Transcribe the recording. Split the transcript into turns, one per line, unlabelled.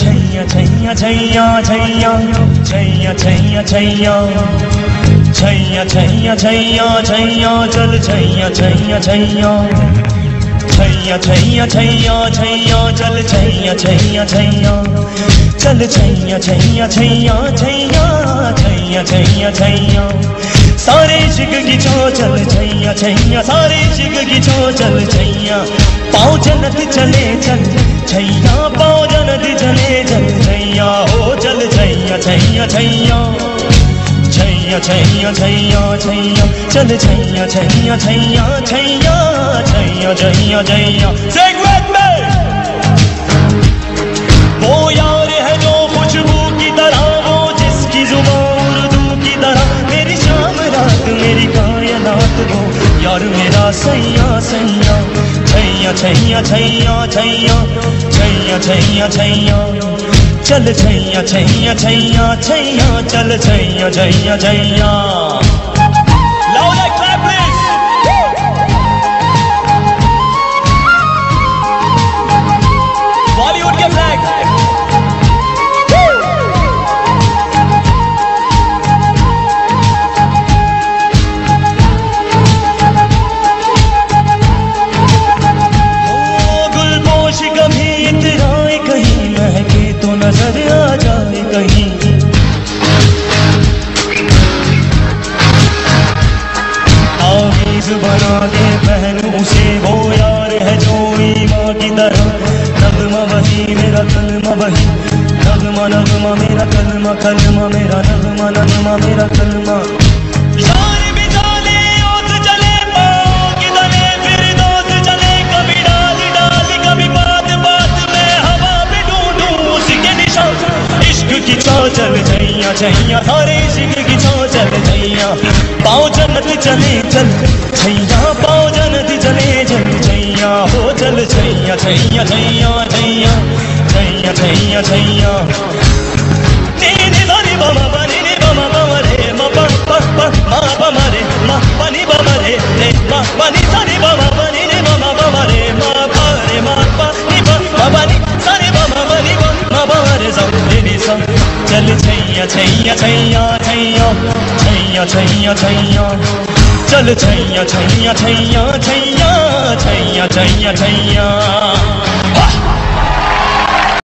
छैया छैया छैया छैया चल छैया छैया छैया छैया छैया छैया छैया चल छैया छैया छैया चल छैया छैया छैया छैया छैया छैया छैया सारे शिक की छो चल छैया छैया सारे शिक की छो चल छैया पाँव जन्नत चले चल छैया छैया छैया छैया छैया छैया छैया छैया छैया with वो यार है जो खुशबू की तरह वो जिसकी ज़ुबान उर्दू की तरह मेरी शाम रात मेरी कायनात वो यार मेरा सैया सैया छैया छैया छैया छैया छैया छैया छैया चल छैया छैया छैया छैया चल छैया छैया छैया। Louder नज़र आ जाए कहीं। बना दे बहन उसे वो यार है जो माँ की तरह। नगमा वही मेरा कलमा वही। नगमा नगमा मेरा कलमा कलमा मेरा नगमा नगमा मेरा कलमा। ज़िंदगी तो चल जैया जैया सारे ज़िंदगी की चल जैया पाओ जन्नत चले चल जैया पाओ जन्नत चले चल जैया हो चल जैया जैया जैया जैया जैया जैया जैया तेरे सारे बाबा बने रे बाबा बाबा रे, मा पा पा मा बाबा रे, मा पानी बाबा रे रे मा पानी सारे बाबा చలి చెయ్య చెయ్య చెయ్య చెయ్య చెయ్య చెయ్య చెయ్య చలు చెయ్య చెయ్య చెయ్య చెయ్య చెయ్య చెయ్య చెయ్య